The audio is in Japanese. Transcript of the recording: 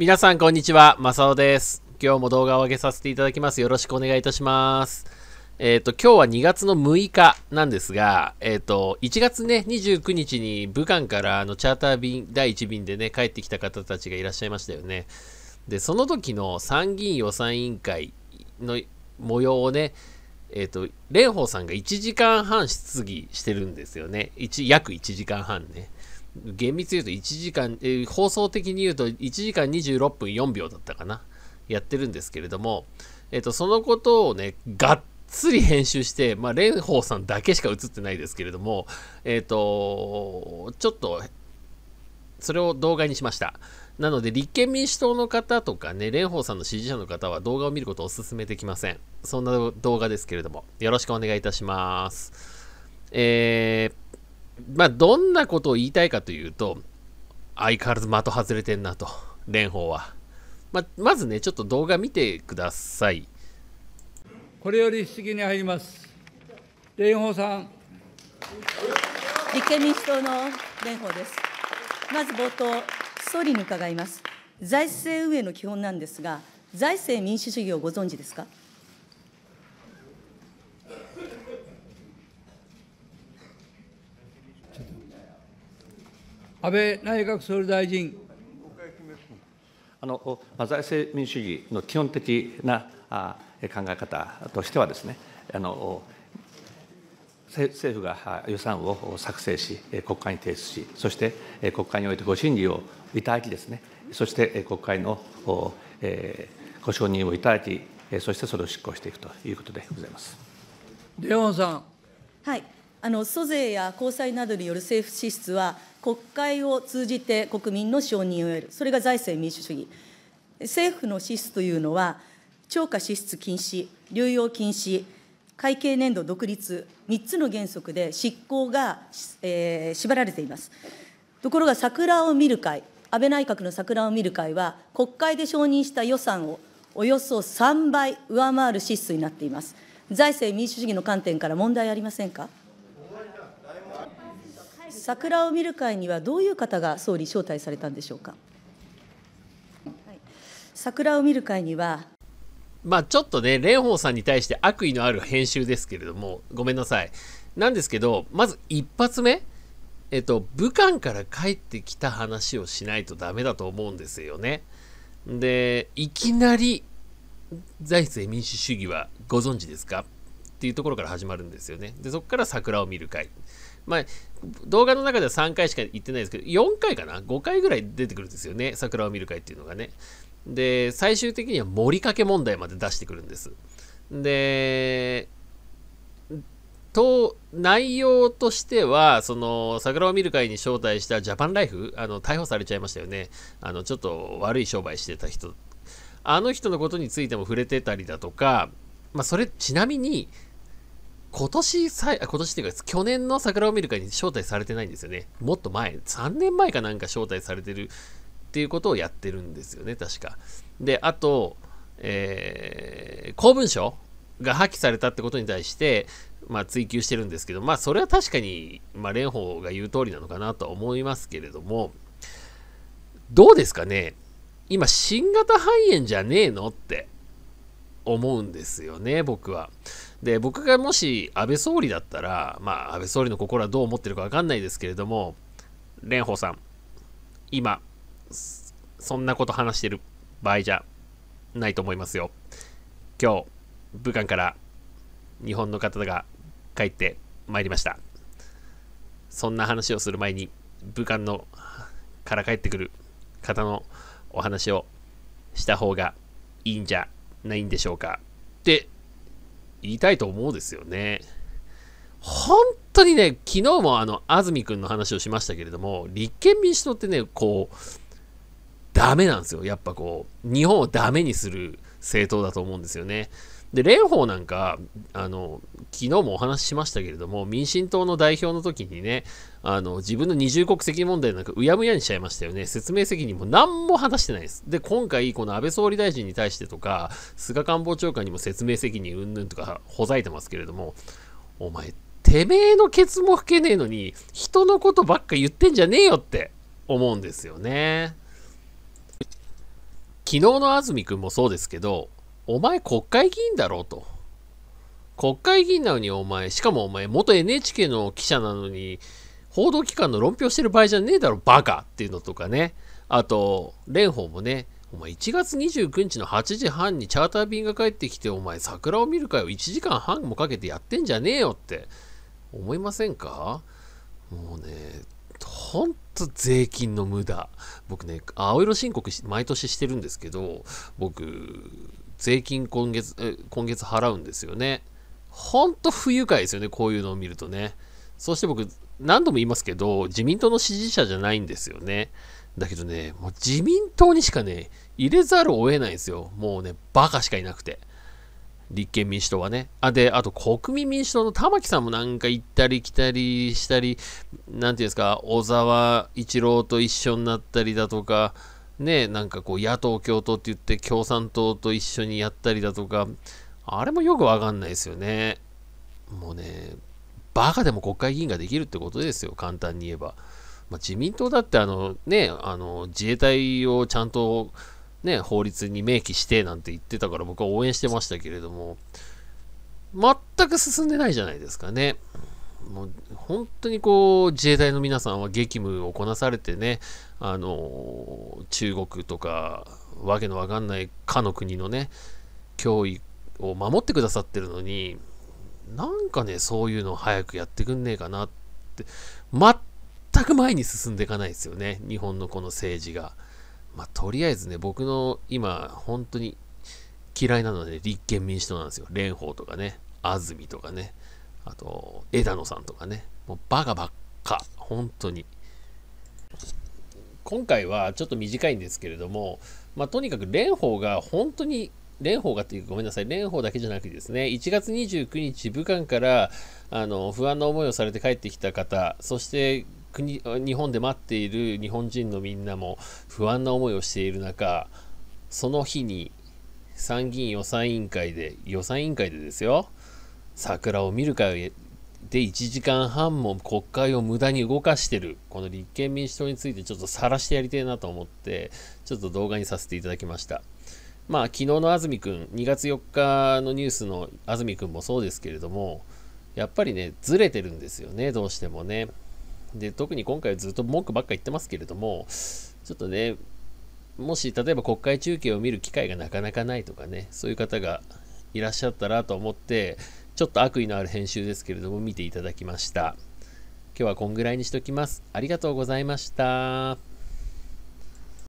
皆さんこんにちは、まさおです。今日も動画を上げさせていただきます。よろしくお願いいたします。えっ、と、今日は2月の6日なんですが、えっ、と、1月ね、29日に武漢からあのチャーター便、第1便でね、帰ってきた方たちがいらっしゃいましたよね。で、その時の参議院予算委員会の模様をね、えっ、と、蓮舫さんが1時間半質疑してるんですよね。1約1時間半ね。厳密に言うと1時間、えー放送的に言うと1時間26分4秒だったかな。やってるんですけれども、えっ、と、そのことをね、がっつり編集して、まあ、蓮舫さんだけしか映ってないですけれども、えっ、と、ちょっと、それを動画にしました。なので、立憲民主党の方とかね、蓮舫さんの支持者の方は動画を見ることをお勧めできません。そんな動画ですけれども、よろしくお願いいたします。えー、まあ、どんなことを言いたいかというと、相変わらず的外れてんなと、蓮舫は。まあ、まずね、ちょっと動画見てください。これより質疑に入ります。蓮舫さん、立憲民主党の蓮舫です。まず冒頭、総理に伺います。財政運営の基本なんですが、財政民主主義をご存知ですか？安倍内閣総理大臣、あのまあ財政民主主義の基本的なあ考え方としてはですね、あの政政府があ予算を作成し、え国会に提出し、そしてえ国会においてご審議をいただきですね、そしてえ国会のおえーご承認をいただき、えそしてそれを執行していくということでございます。蓮舫さん、はい。あの租税や公債などによる政府支出は、国会を通じて国民の承認を得る、それが財政民主主義。政府の支出というのは、超過支出禁止、流用禁止、会計年度独立、3つの原則で執行が、えー縛られています。ところが桜を見る会、安倍内閣の桜を見る会は、国会で承認した予算をおよそ3倍上回る支出になっています。財政民主主義の観点から問題ありませんか？桜を見る会にはどういう方が総理招待されたんでしょうか？桜を見る会にはまあちょっとね、蓮舫さんに対して悪意のある編集ですけれども、ごめんなさい。なんですけど、まず一発目、えっと、武漢から帰ってきた話をしないとダメだと思うんですよね。で、いきなり、財政民主主義はご存知ですか？っていうところから始まるんですよね。で、そこから桜を見る会。まあ、動画の中では3回しか言ってないですけど、4回かな ?5 回ぐらい出てくるんですよね。桜を見る会っていうのがね。で、最終的には盛りかけ問題まで出してくるんです。で、と、内容としては、その、桜を見る会に招待したジャパンライフ、あの、逮捕されちゃいましたよね。あの、ちょっと悪い商売してた人。あの人のことについても触れてたりだとか、まあ、それ、ちなみに、今年さい、今年っていうか、去年の桜を見る会に招待されてないんですよね。もっと前、3年前かなんか招待されてるっていうことをやってるんですよね、確か。で、あと、えー公文書が破棄されたってことに対して、まあ、追及してるんですけど、まあ、それは確かに、まあ、蓮舫が言う通りなのかなとは思いますけれども、どうですかね？今、新型肺炎じゃねえの？って思うんですよね、僕は。で、僕がもし安倍総理だったら、まあ、安倍総理の心はどう思ってるか分かんないですけれども、蓮舫さん、今、そんなこと話してる場合じゃないと思いますよ。今日、武漢から日本の方が帰ってまいりました。そんな話をする前に、武漢のから帰ってくる方のお話をした方がいいんじゃないんでしょうかって言いたいと思うですよね。本当にね、昨日もあの、安住くんの話をしましたけれども、立憲民主党ってね、こう、ダメなんですよ。やっぱこう、日本をダメにする政党だと思うんですよね。で、蓮舫なんか、あの、昨日もお話ししましたけれども、民進党の代表の時にね、あの、自分の二重国籍問題なんかうやむやにしちゃいましたよね。説明責任も何も果たしてないです。で、今回、この安倍総理大臣に対してとか、菅官房長官にも説明責任云々とかほざいてますけれども、お前、てめえのケツも吹けねえのに、人のことばっか言ってんじゃねえよって思うんですよね。昨日の安住くんもそうですけど、お前国会議員だろうと。国会議員なのにお前、しかもお前元 NHK の記者なのに、報道機関の論評してる場合じゃねえだろ、バカっていうのとかね。あと、蓮舫もね、お前1月29日の8時半にチャーター便が帰ってきて、お前桜を見る会を1時間半もかけてやってんじゃねえよって思いませんか？もうね、ほんと税金の無駄。僕ね、青色申告毎年してるんですけど、僕、税金今月、今月払うんですよね。ほんと不愉快ですよね、こういうのを見るとね。そして僕、何度も言いますけど、自民党の支持者じゃないんですよね。だけどね、もう自民党にしかね、入れざるを得ないんですよ。もうね、バカしかいなくて。立憲民主党はね。あ、で、あと国民民主党の玉木さんもなんか行ったり来たりしたり、なんていうんですか、小沢一郎と一緒になったりだとか、ね、なんかこう野党共闘って言って共産党と一緒にやったりだとか、あれもよくわかんないですよね。もうね、バカでも国会議員ができるってことですよ、簡単に言えば。まあ、自民党だってあの、ね、あの自衛隊をちゃんと、ね、法律に明記してなんて言ってたから僕は応援してましたけれども、全く進んでないじゃないですかね。もう本当にこう自衛隊の皆さんは激務をこなされてね、あの中国とかわけのわかんないかの国のね、脅威を守ってくださってるのに、なんかね、そういうの早くやってくんねえかなって、全く前に進んでいかないですよね、日本のこの政治が。まあ、とりあえずね、僕の今、本当に嫌いなのはね、立憲民主党なんですよ。蓮舫とかね、安住とかね、あと、枝野さんとかね、もうバカばっか、本当に。今回はちょっと短いんですけれども、まあ、とにかく蓮舫が本当に蓮舫がっていうごめんなさい、蓮舫だけじゃなくてですね、1月29日、武漢からあの不安な思いをされて帰ってきた方、そして国日本で待っている日本人のみんなも不安な思いをしている中、その日に参議院予算委員会で、予算委員会でですよ、桜を見る会で1時間半も国会を無駄に動かしてる、この立憲民主党についてちょっと晒してやりたいなと思って、ちょっと動画にさせていただきました。まあ、昨日の安住くん、2月4日のニュースの安住くんもそうですけれども、やっぱりね、ずれてるんですよね、どうしてもね。で、特に今回ずっと文句ばっか言ってますけれども、ちょっとね、もし例えば国会中継を見る機会がなかなかないとかね、そういう方がいらっしゃったらと思って、ちょっと悪意のある編集ですけれども、見ていただきました。今日はこんぐらいにしときます。ありがとうございました。